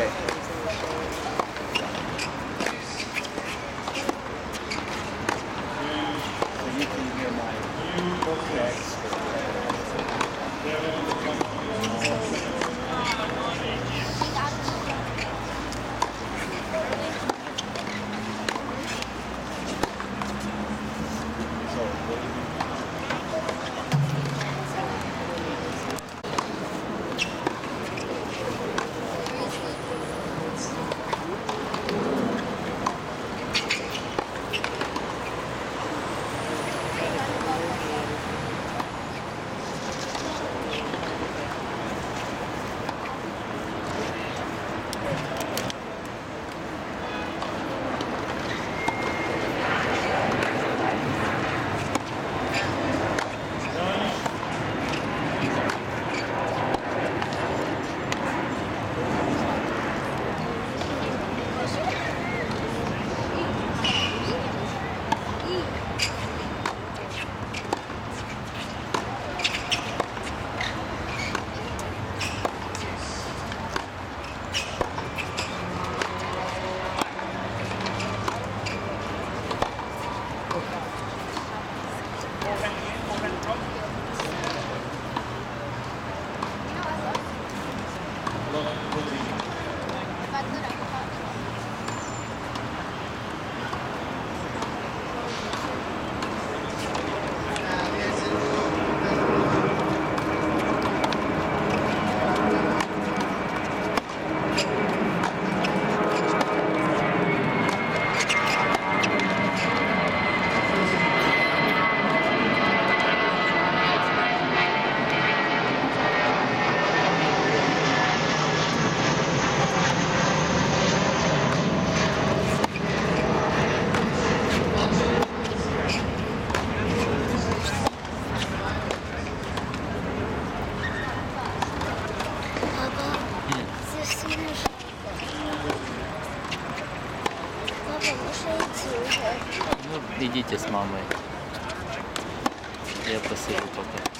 Okay. мамой. Я посижу пока.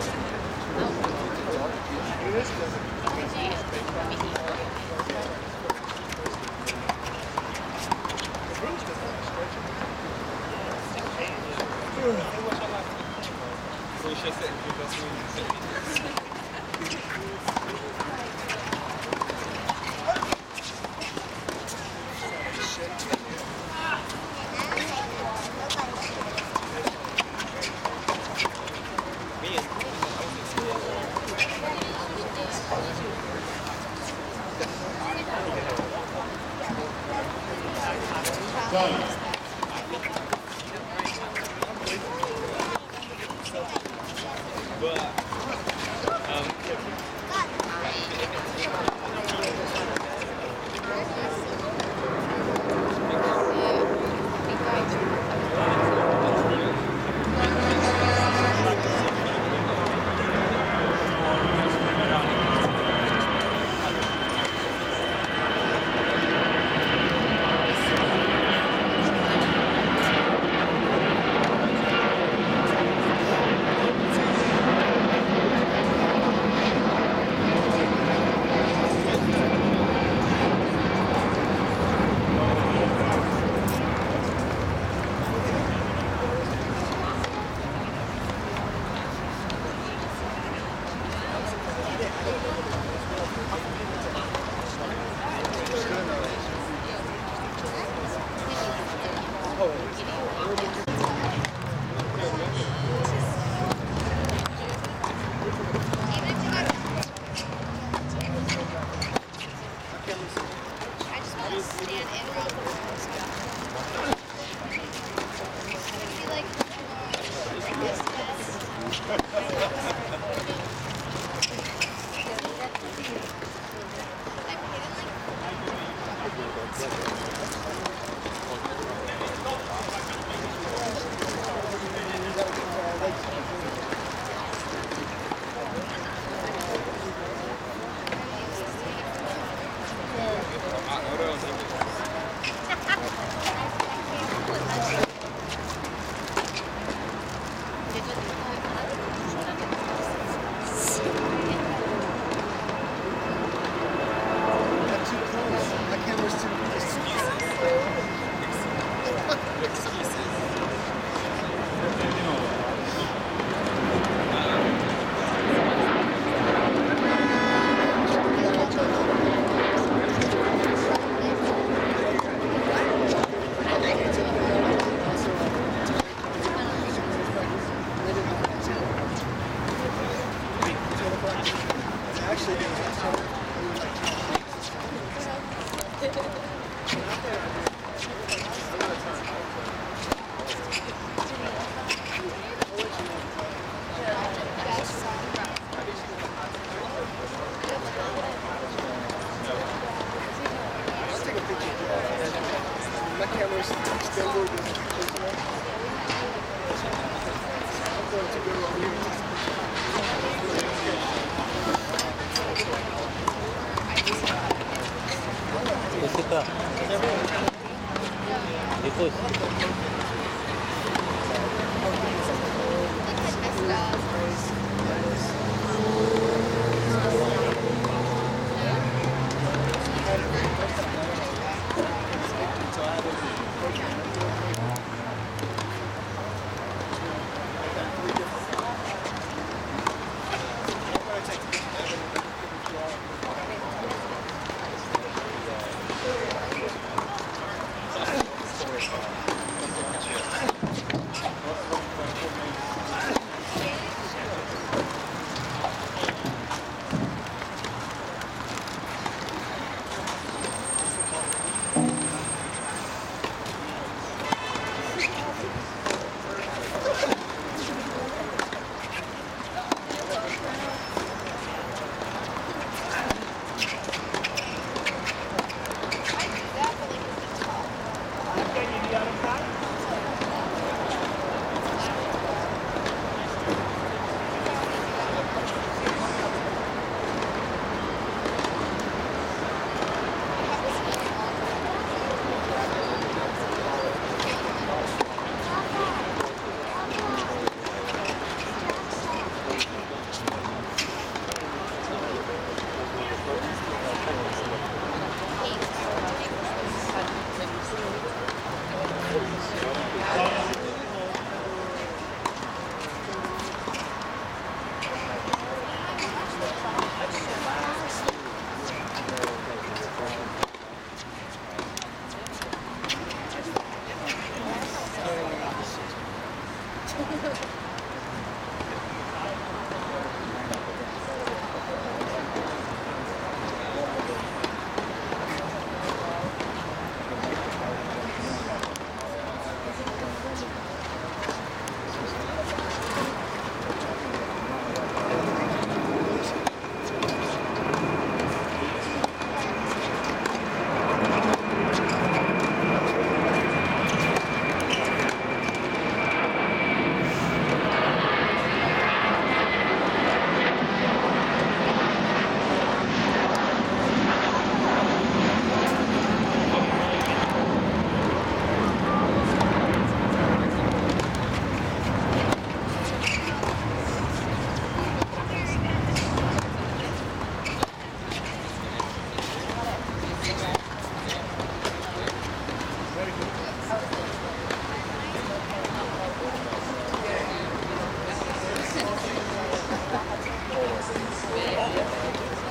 Thank you.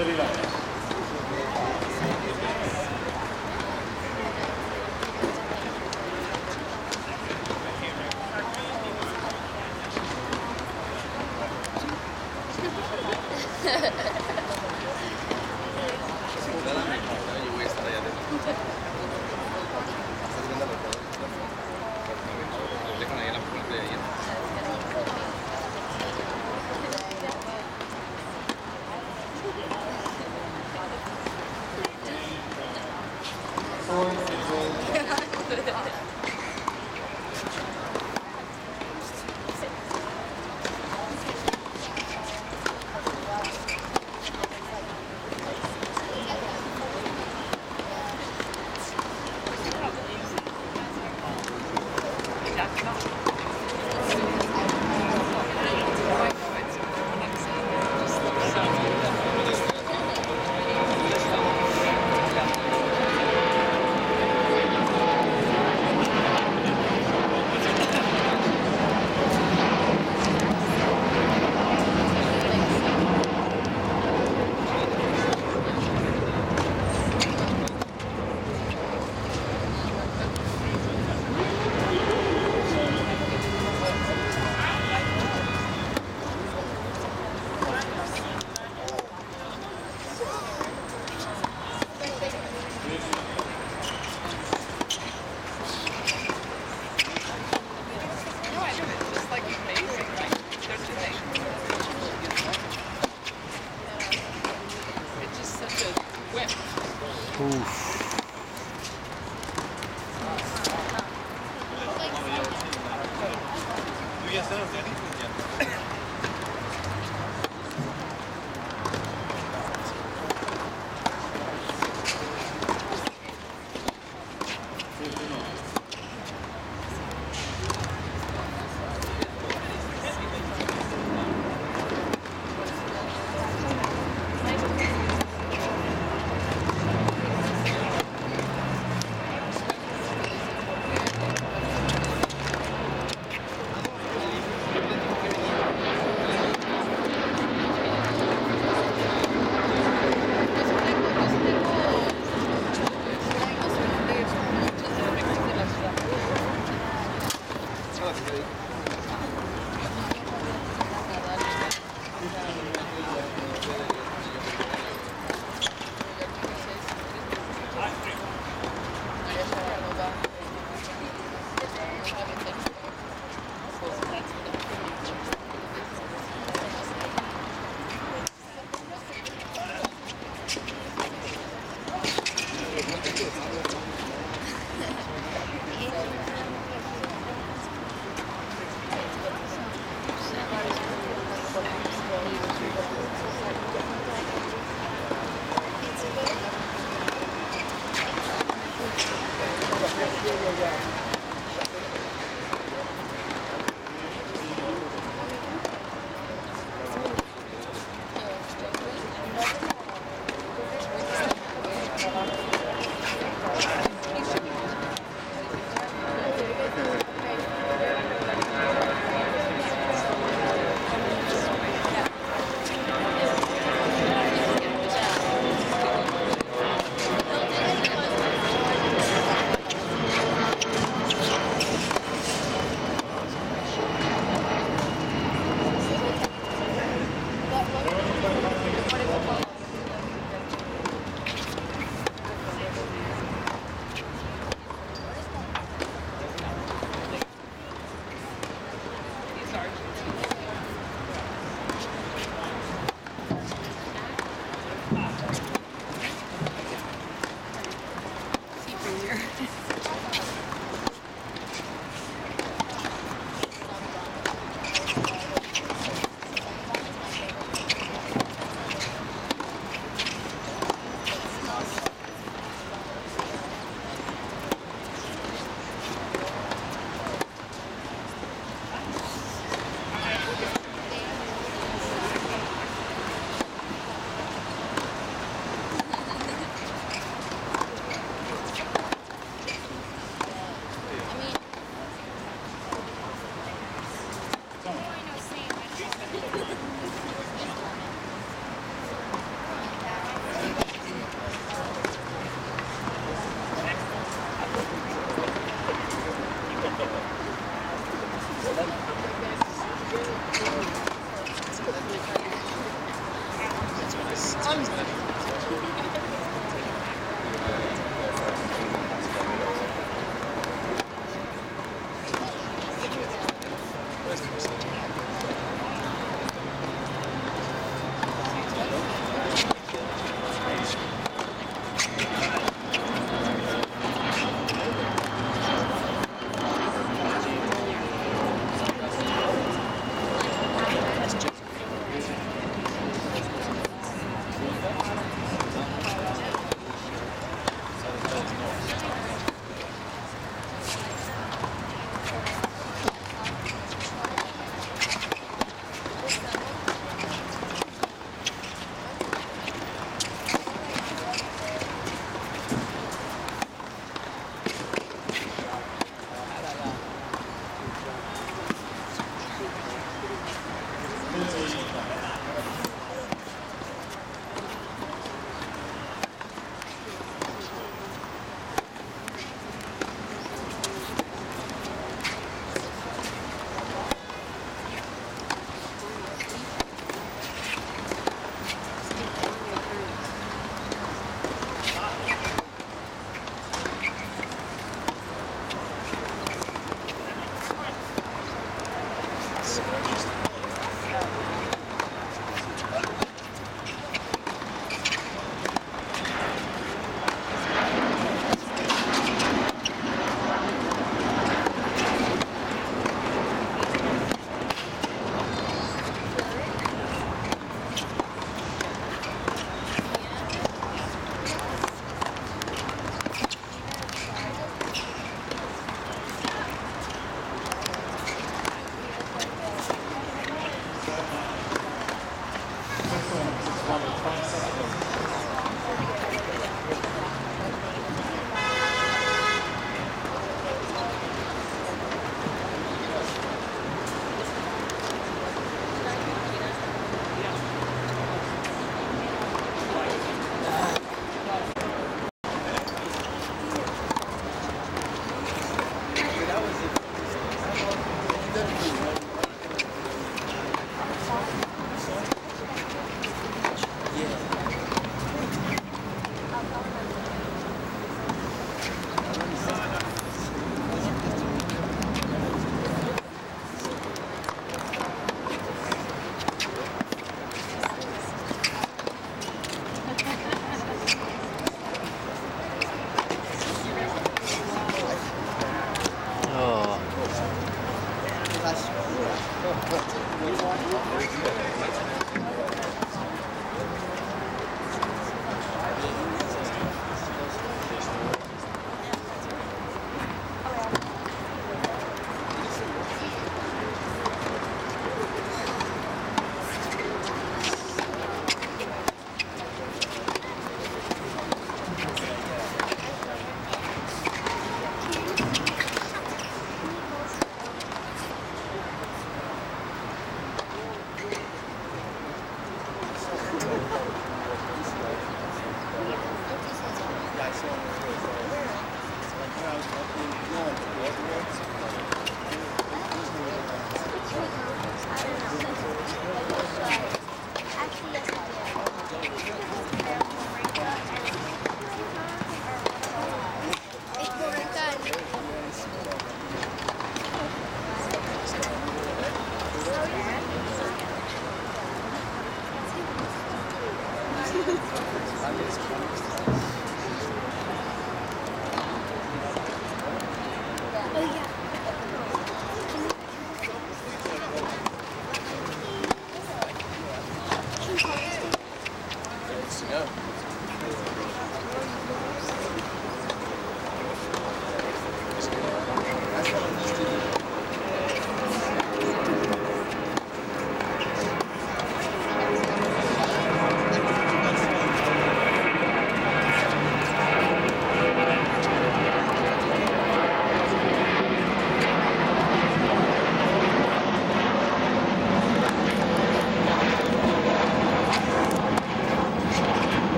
Felicidades.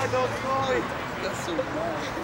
Oh, don't cry. That's so bad.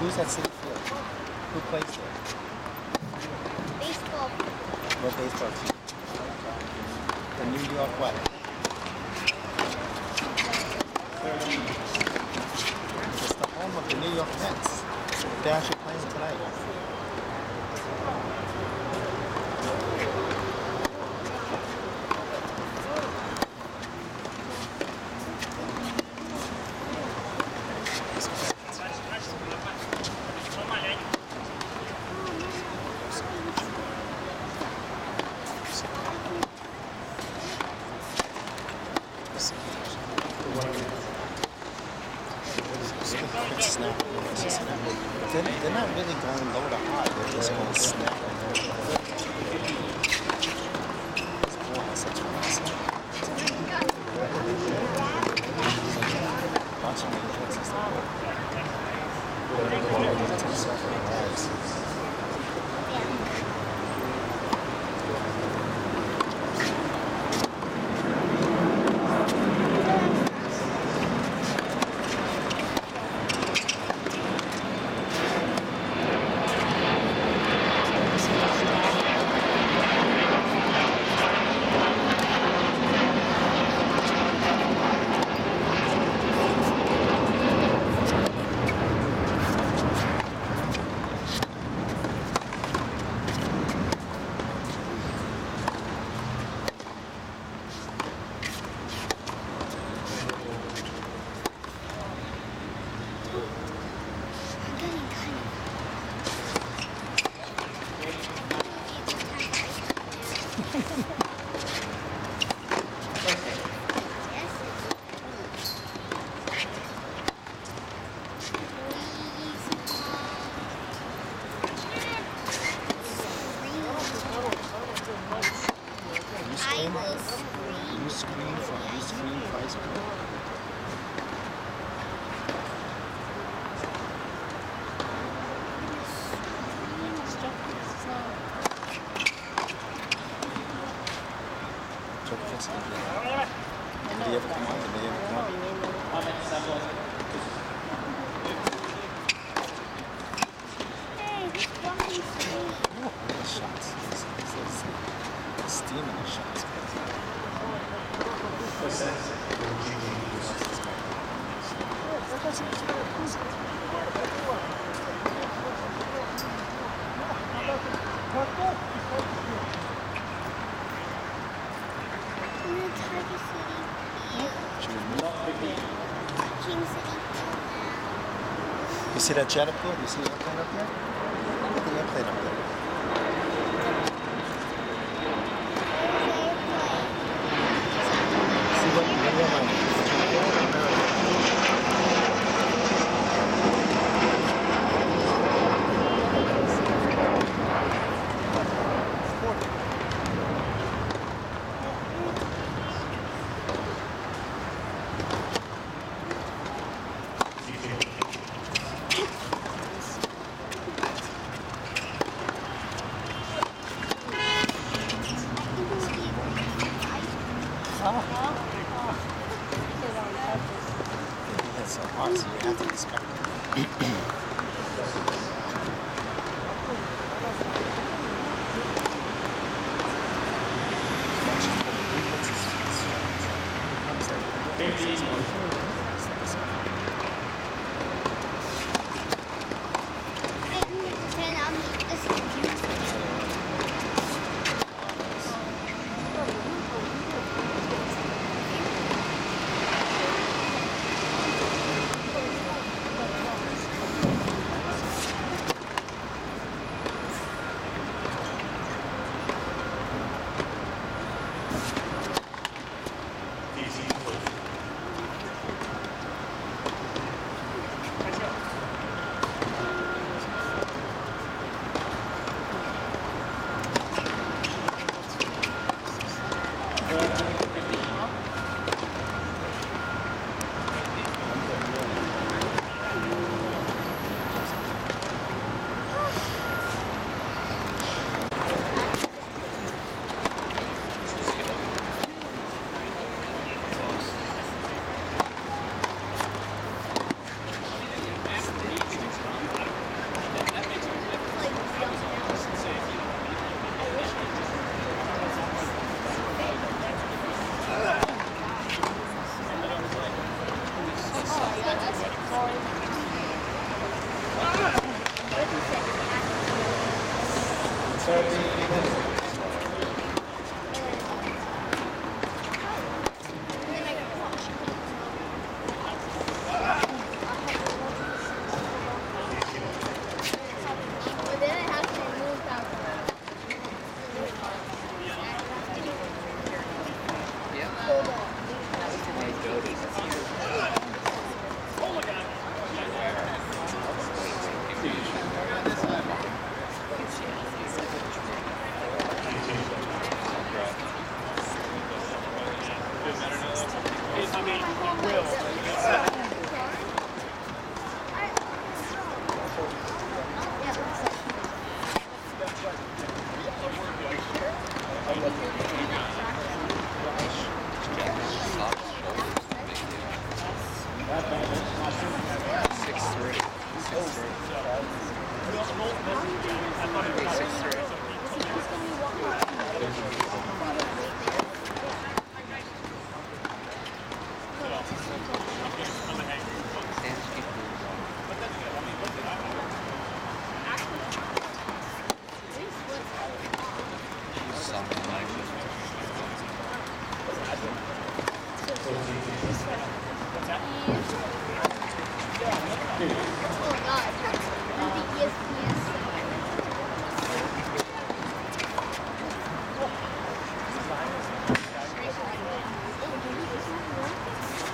lose that. You see that jet up there? You see that jet up there?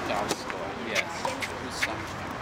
Score, yes.